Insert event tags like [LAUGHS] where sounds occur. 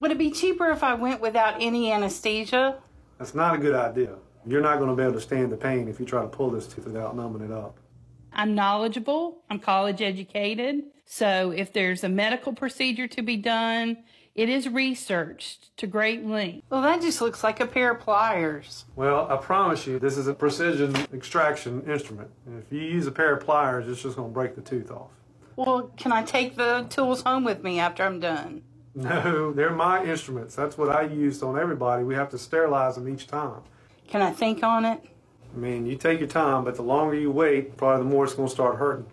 Would it be cheaper if I went without any anesthesia? That's not a good idea. You're not going to be able to stand the pain if you try to pull this tooth without numbing it up. I'm knowledgeable, I'm college educated, so if there's a medical procedure to be done, it is researched to great length. Well, that just looks like a pair of pliers. Well, I promise you, this is a precision extraction instrument. And if you use a pair of pliers, it's just going to break the tooth off. Well, can I take the tools home with me after I'm done? [LAUGHS] No, they're my instruments. That's what I used on everybody. We have to sterilize them each time. Can I think on it? I mean, you take your time, but the longer you wait, probably the more it's going to start hurting.